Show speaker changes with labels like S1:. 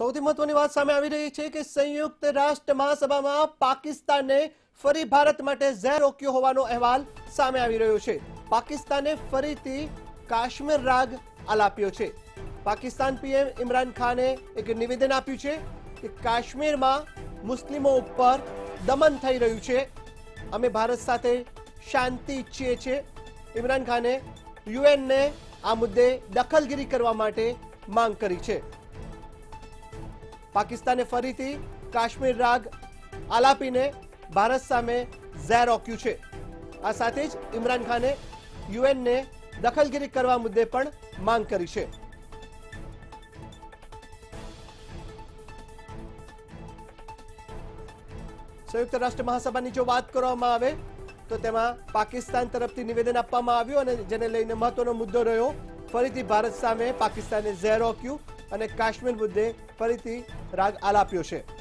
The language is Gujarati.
S1: સૌથી મહત્વની વાત સામે આવી રહી છે કે સંયુક્ત રાષ્ટ્ર મહાસભામાં પાકિસ્તાને ફરી ભારત માટે ઝેર રોક્યો હોવાનો અહેવાલ સામે આવી રહ્યો છે. પાકિસ્તાને ફરીથી કાશ્મીર રાગ આલાપ્યો છે. પાકિસ્તાન પીએમ ઇમરાન ખાને એક નિવેદન આપ્યું છે કે કાશ્મીરમાં મુસ્લિમો ઉપર દમન થઈ રહ્યું છે. અમે ભારત સાથે શાંતિ ઈચ્છીએ છીએ. ઇમરાન ખાને યુએનને આ મુદ્દે દખલગીરી કરવા માટે માંગ કરી છે. પાકિસ્તાને ફરીથી કાશ્મીર રાગ આલાપીને ભારત સામે ઝેર ઓક્યું છે. આ સાથે જ ઇમરાન ખાને યુએનને દખલગીરી કરવા મુદ્દે પણ માંગ કરી છે. સંયુક્ત રાષ્ટ્ર મહાસભાની જો વાત કરવામાં આવે, તો તેમાં પાકિસ્તાન તરફથી નિવેદન આપવામાં આવ્યું અને જેને લઈને મહત્વનો મુદ્દો રહ્યો, ફરીથી ભારત સામે પાકિસ્તાને ઝેર ઓક્યું અને કાશ્મીર મુદ્દે ફરીથી રાગ આલાપ્યો છે.